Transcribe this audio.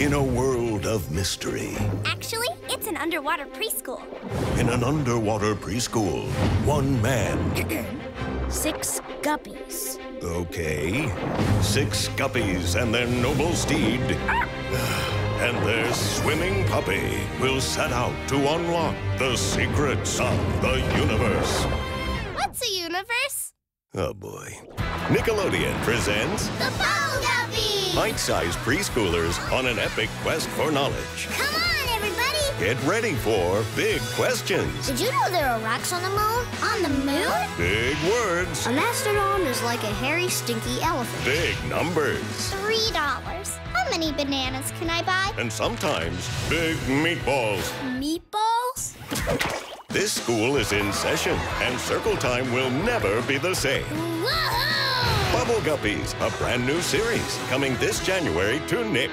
in a world of mystery. Actually, it's an underwater preschool. In an underwater preschool, one man. Six guppies. Okay. Six guppies and their noble steed. Ah! And their swimming puppy will set out to unlock the secrets of the universe. What's a universe? Oh boy. Nickelodeon presents The Guppy! Bite-sized preschoolers on an epic quest for knowledge. Come on, everybody! Get ready for big questions, Did you know there are rocks on the moon? On the moon? big words, A mastodon is like a hairy, stinky elephant. big numbers, Three dollars. How many bananas can I buy? and sometimes big meatballs. Meatballs? This school is in session, and circle time will never be the same. Whoa! Bubble Guppies, a brand new series coming this January to Nick.